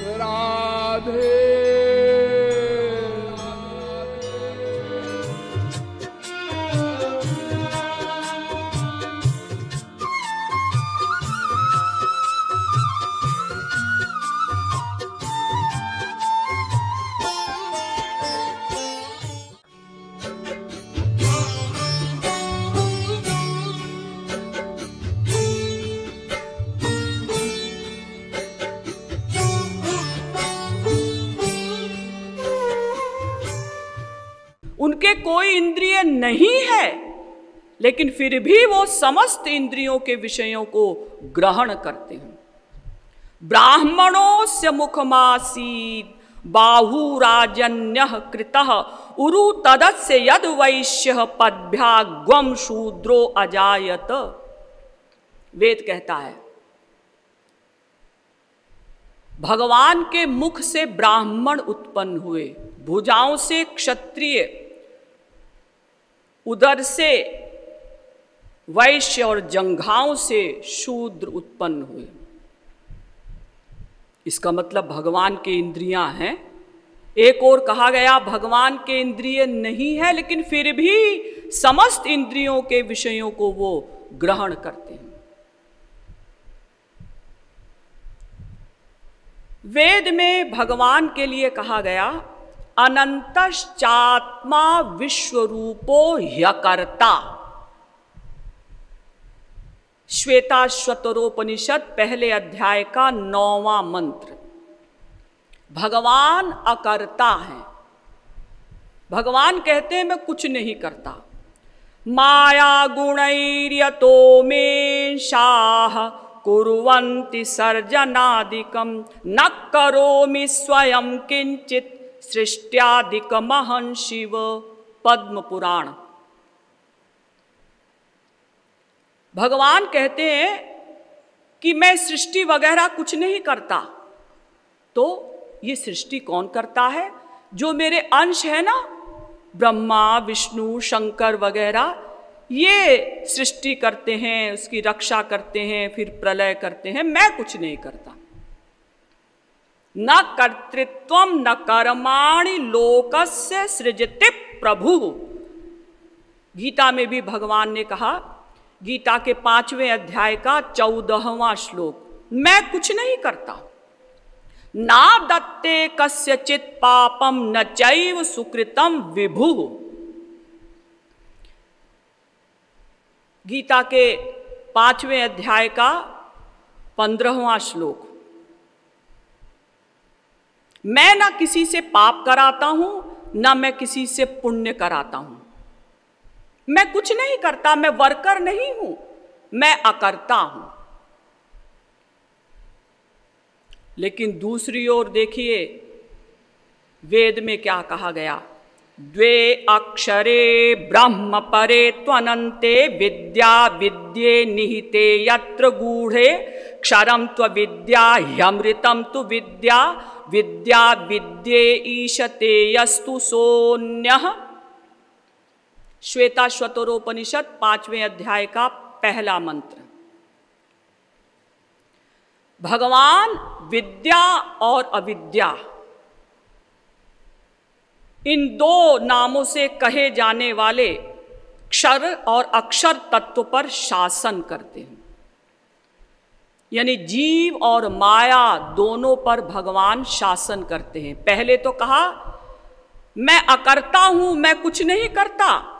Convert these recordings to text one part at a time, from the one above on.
राधे लेकिन फिर भी वो समस्त इंद्रियों के विषयों को ग्रहण करते हैं। ब्राह्मणों से मुखमासीत, बाहुराजन्य कृत, उरु तदस्य यद वैश्य पदभ्याग्वम शूद्रो अजायत। वेद कहता है, भगवान के मुख से ब्राह्मण उत्पन्न हुए, भुजाओं से क्षत्रिय, उदर से वैश्य और जंघाओं से शूद्र उत्पन्न हुए। इसका मतलब भगवान के इंद्रियाँ हैं। एक और कहा गया, भगवान के इंद्रिय नहीं है, लेकिन फिर भी समस्त इंद्रियों के विषयों को वो ग्रहण करते हैं। वेद में भगवान के लिए कहा गया, अनंतश्चात्मा विश्वरूपो ह्यकर्ता। श्वेताश्वतरोपनिषद पहले अध्याय का नौवा मंत्र। भगवान अकर्ता है। भगवान कहते हैं, मैं कुछ नहीं करता। माया गुणैर्यतो में शाह, कुर्वन्ति सर्जनादिकम न करोमि स्वयं किंचित सृष्ट्यादिकमहं शिव। पद्म पुराण भगवान कहते हैं कि मैं सृष्टि वगैरह कुछ नहीं करता। तो ये सृष्टि कौन करता है? जो मेरे अंश है ना, ब्रह्मा, विष्णु, शंकर वगैरह, ये सृष्टि करते हैं, उसकी रक्षा करते हैं, फिर प्रलय करते हैं। मैं कुछ नहीं करता। न कर्तृत्व, न कर्माणि लोकस्य सृजति प्रभु। गीता में भी भगवान ने कहा गीता के पाँचवें अध्याय का चौदहवा श्लोक। मैं कुछ नहीं करता। ना दत्ते कस्यचित पापम न चैव सुकृतम विभु। गीता के पाँचवें अध्याय का पंद्रहवा श्लोक। मैं ना किसी से पाप कराता हूँ, ना मैं किसी से पुण्य कराता हूँ। मैं कुछ नहीं करता, मैं वर्कर नहीं हूँ, मैं अकर्ता हूँ। लेकिन दूसरी ओर देखिए, वेद में क्या कहा गया? द्वे अक्षरे ब्रह्म परे त्वनन्ते विद्या विद्ये निहिते, यत्र गूढ़े क्षरम त्वविद्या ह्यमृतम तु विद्या विद्या विद्ये ईशते, यस्तु सोन्य श्वेता श्वतरोपनिषद पाँचवें अध्याय का पहला मंत्र। भगवान विद्या और अविद्या, इन दो नामों से कहे जाने वाले क्षर और अक्षर तत्व पर शासन करते हैं। यानी जीव और माया दोनों पर भगवान शासन करते हैं। पहले तो कहा, मैं अकर्ता हूँ, मैं कुछ नहीं करता।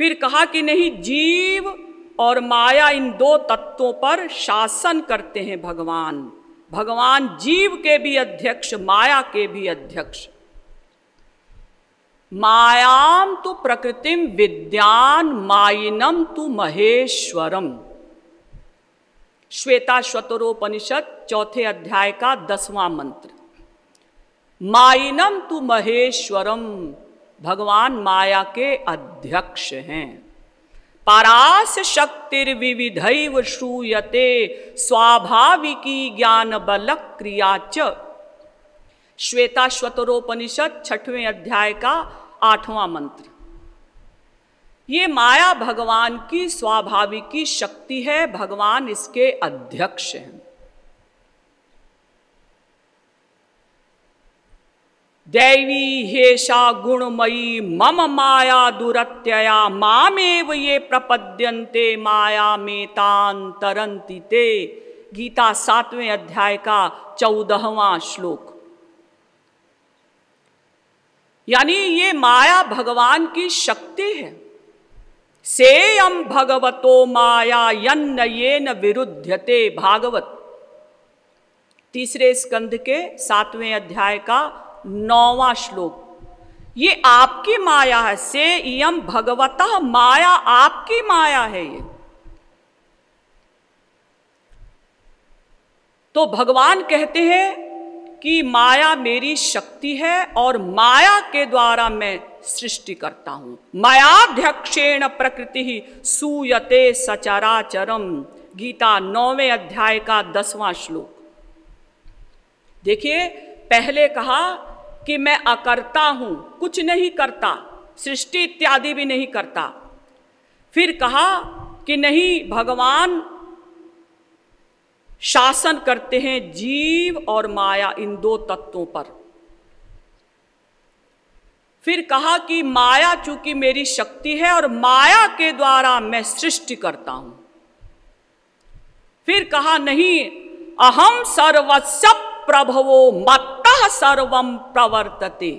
फिर कहा कि नहीं, जीव और माया इन दो तत्वों पर शासन करते हैं भगवान। भगवान जीव के भी अध्यक्ष, माया के भी अध्यक्ष। मायाम तो प्रकृतिम, विद्यान माइनम तु महेश्वरम। श्वेता श्वतरोपनिषद, चौथे अध्याय का दसवां मंत्र। माइनम तु महेश्वरम। भगवान माया के अध्यक्ष हैं। पारास शक्तिर्विविधैव श्रूयते, स्वाभाविकी ज्ञान बल क्रिया च। श्वेता श्वतरोपनिषद छठवें अध्याय का आठवां मंत्र। ये माया भगवान की स्वाभाविकी शक्ति है, भगवान इसके अध्यक्ष हैं। दैवी हेषा गुणमयी, मम माया दुरत्यया, मामेव ये प्रपद्यन्ते, माया में ते। गीता सातवें अध्याय का चौदहवा श्लोक। यानी ये माया भगवान की शक्ति है। सेयम भगवतो माया यन्न ये न विरुद्धते भागवत। तीसरे स्कंध के सातवें अध्याय का नौवा श्लोक। ये आपकी माया है, से यम भगवत माया आपकी माया है ये। तो भगवान कहते हैं कि माया मेरी शक्ति है और माया के द्वारा मैं सृष्टि करता हूँ। मायाध्यक्षेण प्रकृति ही सूयते सचराचरम। गीता नौवें अध्याय का दसवां श्लोक। देखिए, पहले कहा कि मैं अकर्ता हूँ, कुछ नहीं करता, सृष्टि इत्यादि भी नहीं करता। फिर कहा कि नहीं, भगवान शासन करते हैं जीव और माया इन दो तत्वों पर। फिर कहा कि माया चूँकि मेरी शक्ति है और माया के द्वारा मैं सृष्टि करता हूँ। फिर कहा नहीं, अहम सर्वस्व प्रभवो मत सर्वम प्रवर्तते।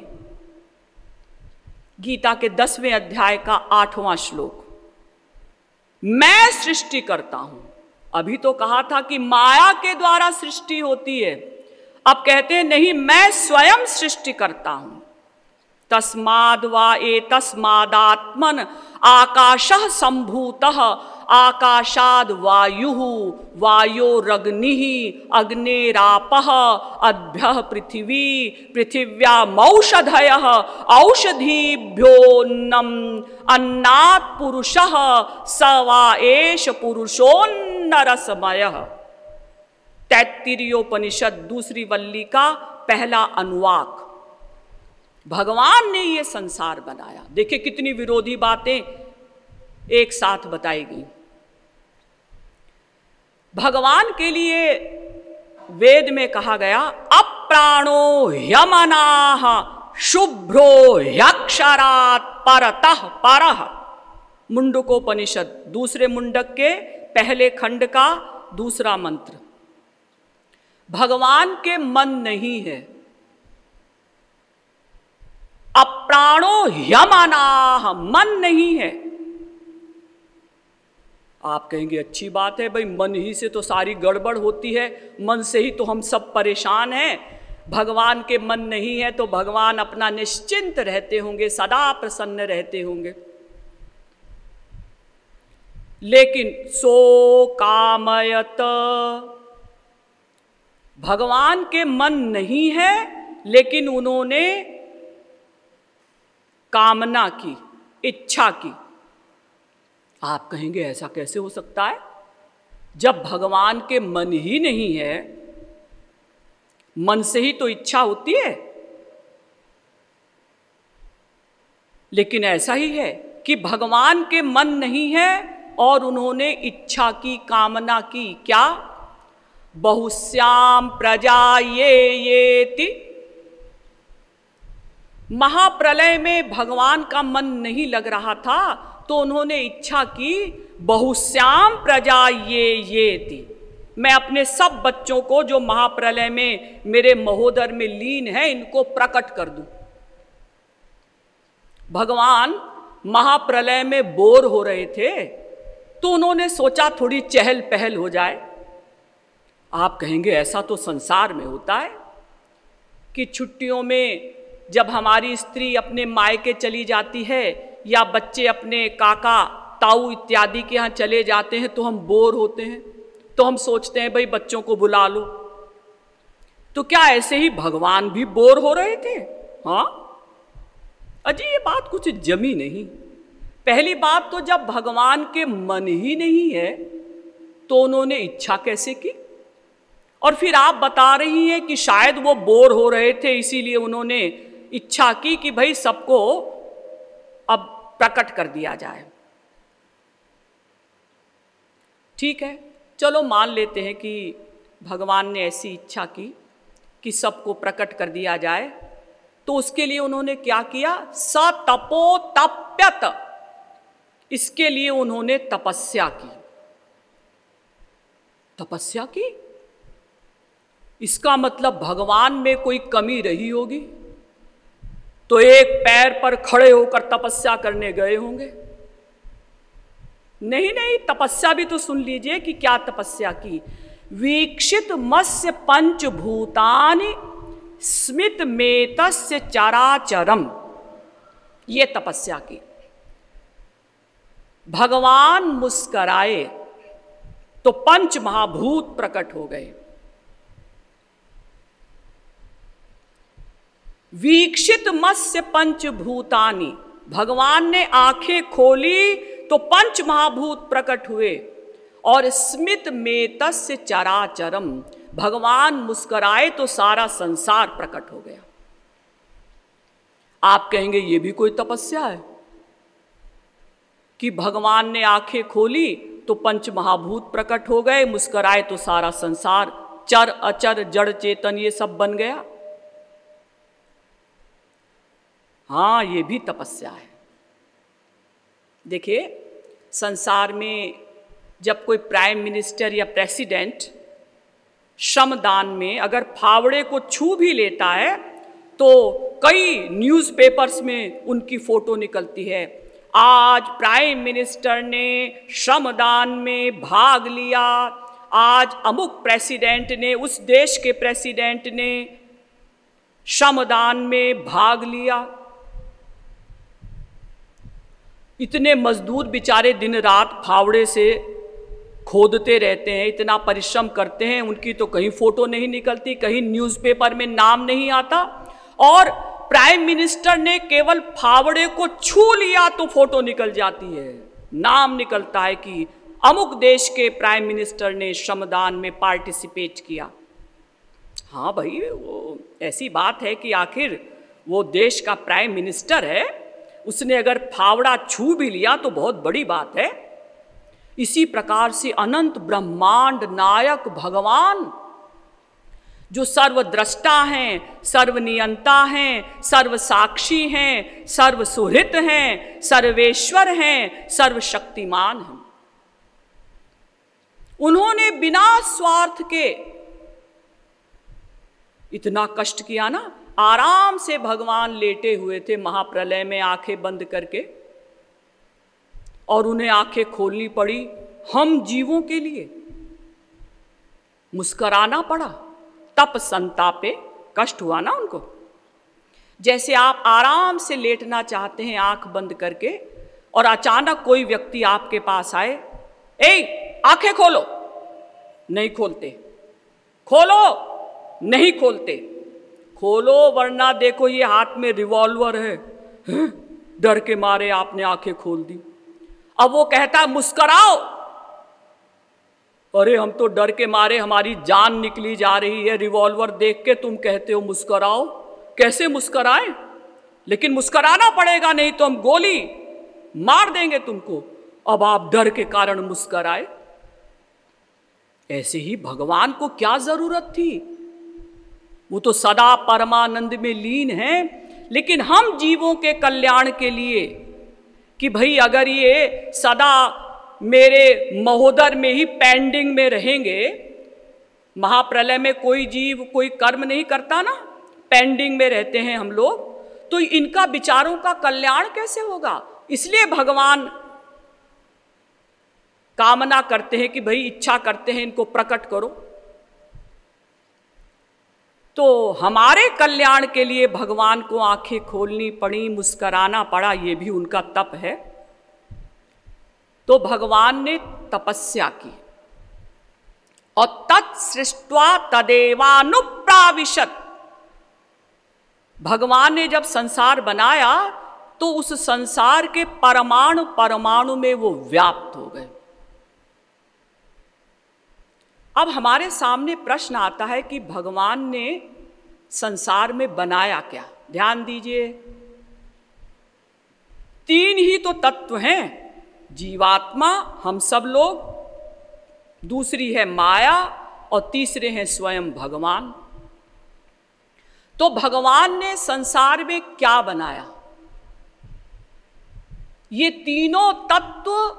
गीता के दसवें अध्याय का आठवां श्लोक। मैं सृष्टि करता हूँ। अभी तो कहा था कि माया के द्वारा सृष्टि होती है। अब कहते हैं, नहीं, मैं स्वयं सृष्टि करता हूँ। तस्माद वा ए तस्मादात्मन आकाश संभूत, आकाशाद वायु वायोरग्नि अग्नेराप अभ्य पृथिवी, पृथिव्यामौषधय, औषधीभ्योन्नम, अन्नात् पुरुष, स वा एष पुरुषोन्नरसमय। तैत्तिरियोपनिषद दूसरी वल्ली का पहला अनुवाक। भगवान ने ये संसार बनाया। देखिए कितनी विरोधी बातें एक साथ बताई गई। भगवान के लिए वेद में कहा गया, अप्राणो यमना शुभ्रो यक्षरात परतः पर। मुंडकोपनिषद, दूसरे मुंडक के पहले खंड का दूसरा मंत्र। भगवान के मन नहीं है। अप्राणो यमना, मन नहीं है। आप कहेंगे, अच्छी बात है, भाई, मन ही से तो सारी गड़बड़ होती है, मन से ही तो हम सब परेशान हैं। भगवान के मन नहीं है तो भगवान अपना निश्चिंत रहते होंगे, सदा प्रसन्न रहते होंगे। लेकिन सो कामयत, भगवान के मन नहीं है, लेकिन उन्होंने कामना की, इच्छा की। आप कहेंगे, ऐसा कैसे हो सकता है? जब भगवान के मन ही नहीं है, मन से ही तो इच्छा होती है। लेकिन ऐसा ही है कि भगवान के मन नहीं है और उन्होंने इच्छा की, कामना की। क्या? बहुश्याम प्रजा ये ये महाप्रलय में भगवान का मन नहीं लग रहा था तो उन्होंने इच्छा की, बहुश्याम प्रजा ये ये थी। मैं अपने सब बच्चों को जो महाप्रलय में मेरे महोदर में लीन है, इनको प्रकट कर दूँ। भगवान महाप्रलय में बोर हो रहे थे तो उन्होंने सोचा थोड़ी चहल पहल हो जाए। आप कहेंगे, ऐसा तो संसार में होता है कि छुट्टियों में जब हमारी स्त्री अपने मायके चली जाती है या बच्चे अपने काका, ताऊ इत्यादि के यहाँ चले जाते हैं तो हम बोर होते हैं। तो हम सोचते हैं, भाई, बच्चों को बुला लो। तो क्या ऐसे ही भगवान भी बोर हो रहे थे? हाँ? अजी, ये बात कुछ जमी नहीं। पहली बात तो जब भगवान के मन ही नहीं है तो उन्होंने इच्छा कैसे की? और फिर आप बता रही हैं कि शायद वो बोर हो रहे थे, इसीलिए उन्होंने इच्छा की कि भाई सबको अब प्रकट कर दिया जाए। ठीक है, चलो मान लेते हैं कि भगवान ने ऐसी इच्छा की कि सबको प्रकट कर दिया जाए तो उसके लिए उन्होंने क्या किया? सतपो तप्यत इसके लिए उन्होंने तपस्या की। तपस्या की? इसका मतलब भगवान में कोई कमी रही होगी? तो एक पैर पर खड़े होकर तपस्या करने गए होंगे। नहीं नहीं, तपस्या भी तो सुन लीजिए कि क्या तपस्या की। वीक्षित मत्स्य पंचभूतानि स्मित मेतस्य चराचरम। ये तपस्या की। भगवान मुस्कराए तो पंच महाभूत प्रकट हो गए। वीक्षित मत्स्य पंचभूतानी। भगवान ने आँखें खोली तो पंच महाभूत प्रकट हुए। और स्मित में मेतस्य चराचरम, भगवान मुस्कराए तो सारा संसार प्रकट हो गया। आप कहेंगे, ये भी कोई तपस्या है? कि भगवान ने आँखें खोली तो पंच महाभूत प्रकट हो गए, मुस्कराए तो सारा संसार, चर अचर, जड़ चेतन, ये सब बन गया? हाँ ये भी तपस्या है। देखिए, संसार में जब कोई प्राइम मिनिस्टर या प्रेसिडेंट श्रमदान में अगर फावड़े को छू भी लेता है तो कई न्यूज़पेपर्स में उनकी फ़ोटो निकलती है। आज प्राइम मिनिस्टर ने श्रमदान में भाग लिया, आज अमुक प्रेसिडेंट ने, उस देश के प्रेसिडेंट ने श्रमदान में भाग लिया। इतने मजदूर बेचारे दिन रात फावड़े से खोदते रहते हैं, इतना परिश्रम करते हैं, उनकी तो कहीं फ़ोटो नहीं निकलती, कहीं न्यूज़पेपर में नाम नहीं आता। और प्राइम मिनिस्टर ने केवल फावड़े को छू लिया तो फ़ोटो निकल जाती है। नाम निकलता है कि अमुक देश के प्राइम मिनिस्टर ने श्रमदान में पार्टिसिपेट किया। हाँ भाई, वो ऐसी बात है कि आखिर वो देश का प्राइम मिनिस्टर है उसने अगर फावड़ा छू भी लिया तो बहुत बड़ी बात है। इसी प्रकार से अनंत ब्रह्मांड नायक भगवान, जो सर्वद्रष्टा हैं, सर्वनियंता हैं, सर्वसाक्षी हैं, सर्वसुहृत हैं, सर्वेश्वर हैं, सर्वशक्तिमान हैं। उन्होंने बिना स्वार्थ के इतना कष्ट किया ना आराम से भगवान लेटे हुए थे महाप्रलय में आँखें बंद करके और उन्हें आँखें खोलनी पड़ी हम जीवों के लिए। मुस्कराना पड़ा। तप संतापे, कष्ट हुआ ना उनको? जैसे आप आराम से लेटना चाहते हैं आँख बंद करके और अचानक कोई व्यक्ति आपके पास आए ए आँखें खोलो। नहीं खोलते। खोलो! नहीं खोलते। खोलो, वरना देखो ये हाथ में रिवॉल्वर है? डर के मारे आपने आँखें खोल दी। अब वो कहता, मुस्कराओ! अरे, हम तो डर के मारे, हमारी जान निकली जा रही है। रिवॉल्वर देख के तुम कहते हो, मुस्कराओ! कैसे मुस्कराए? लेकिन मुस्कराना पड़ेगा, नहीं तो हम गोली मार देंगे तुमको। अब आप डर के कारण मुस्कराए। ऐसे ही भगवान को क्या ज़रूरत थी? वो तो सदा परमानंद में लीन है, लेकिन हम जीवों के कल्याण के लिए कि भाई अगर ये सदा मेरे महोदर में ही पेंडिंग में रहेंगे, महाप्रलय में कोई जीव, कोई कर्म नहीं करता ना पेंडिंग में रहते हैं हम लोग तो इनका विचारों का कल्याण कैसे होगा? इसलिए भगवान कामना करते हैं कि भाई इच्छा करते हैं इनको प्रकट करो। तो हमारे कल्याण के लिए भगवान को आँखें खोलनी पड़ी, मुस्कराना पड़ा, ये भी उनका तप है। तो भगवान ने तपस्या की। और तत्सृष्टवा तदेवानुप्राविशत। भगवान ने जब संसार बनाया तो उस संसार के परमाणु परमाणु में वो व्याप्त हो गए। अब हमारे सामने प्रश्न आता है कि भगवान ने संसार में बनाया क्या? ध्यान दीजिए। तीन ही तो तत्व हैं। जीवात्मा, हम सब लोग, दूसरी है माया और तीसरे हैं स्वयं भगवान। तो भगवान ने संसार में क्या बनाया? ये तीनों तत्व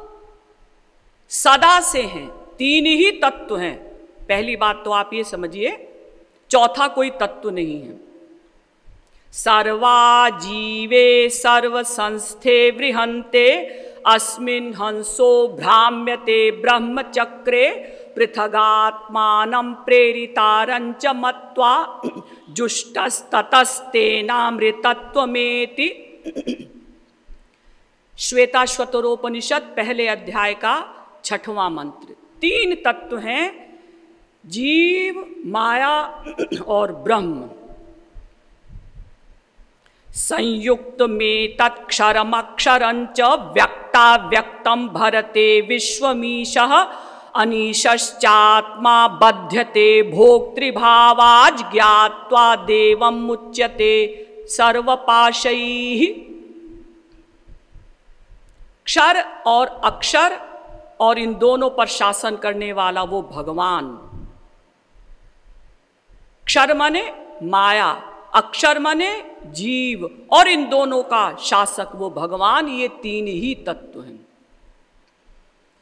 सदा से हैं। तीन ही तत्व हैं। पहली बात तो आप ये समझिए, चौथा कोई तत्व नहीं है। सर्वा जीवे सर्व संस्थे बृहंते अस्मिन हंसो भ्राम्यते ब्रह्मचक्रे, पृथगात्मान प्रेरितारंच मत्वा जुष्टस्ततस्तेनामृतत्वमेति। श्वेताश्वतरोपनिषद पहले अध्याय का छठवां मंत्र। तीन तत्व हैं, जीव, माया और ब्रह्म। संयुक्त में तत्क्षरमक्षरंच व्यक्ता व्यक्तम भरते विश्वमीश, अनीशश्चात्मा बध्यते भोक्तृभावाज ज्ञात्वा देवम मुच्यते सर्वपाशैः। क्षर और अक्षर और इन दोनों पर शासन करने वाला वो भगवान। क्षर मने माया, अक्षर मने जीव, और इन दोनों का शासक वो भगवान, ये तीन ही तत्व हैं।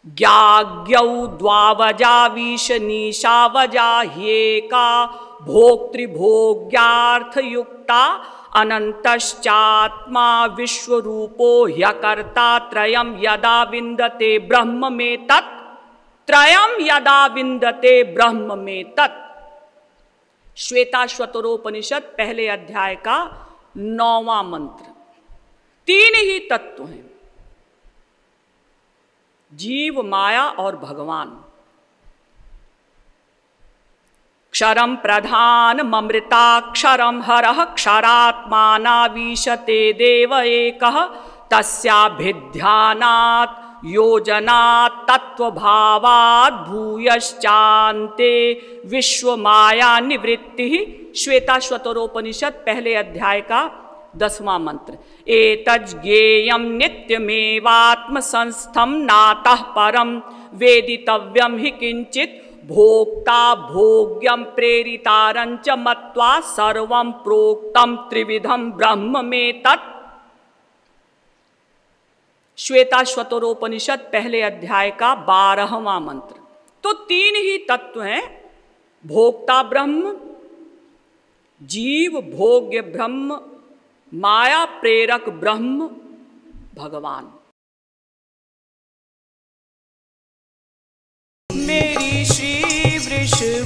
ज्ञाज्ञौ द्वावजा विष निशावजा ह्येका भोक्तृभोग्यार्थ युक्ता अनंतश्चात्मा विश्वरूपो ह्यकर्ता त्रयम यदा विन्दते ब्रह्म में तत् त्रयम यदा विन्दते ब्रह्म में तत् श्वेताश्वतरोपनिषद, पहले अध्याय का नौवां मंत्र। तीन ही तत्व हैं। जीव माया और भगवान। क्षरम प्रधान ममृताक्षरम हर क्षरात्मानावीशते देव एक। तस्याभिध्यानात्, योजनात् तत्वभावात् भूयश्चान्ते विश्वमाया निवृत्ति श्वेताश्वतरोपनिषद पहले अध्याय का दसवां मंत्र। एतज्ञेयं नित्यमेवात्मसंस्थं नातः परं। वेदितव्यं हि किञ्चित् भोक्ता भोग्यम प्रेरितारंच मत्वा सर्वं प्रोक्तम त्रिविधम ब्रह्म में तत् श्वेता श्वतरोपनिषद पहले अध्याय का बारहवा मंत्र। तो तीन ही तत्व हैं, भोक्ता ब्रह्म, जीव भोग्य ब्रह्म, माया प्रेरक ब्रह्म, भगवान। मेरी श्री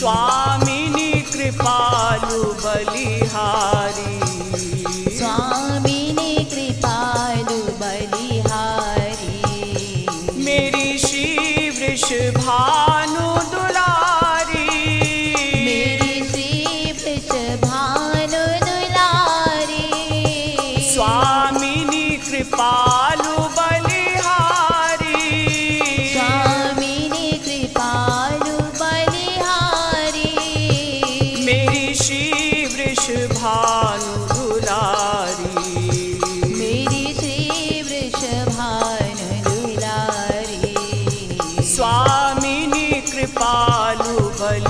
स्वामिनी कृपालु बलिहारी कृपालु बलिहारी